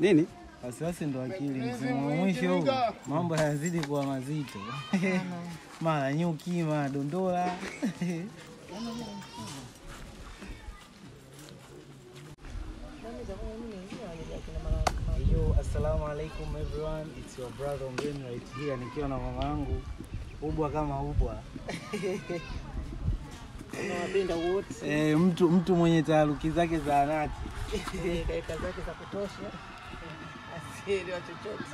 Nini? Wasiwasi ndo akili, msimu mwisho huu. Mambo yanazidi kuwa mazito, mara nyuki, mara dondola. Yo, assalamu alaikum everyone, it's your brother Ombeni right here, nikiwa na mama yangu. Ubwa kama ubwa. Eh, mtu mtu mwenye taaruki zake za anati kaeka zake za kutosha, asielewa chochote.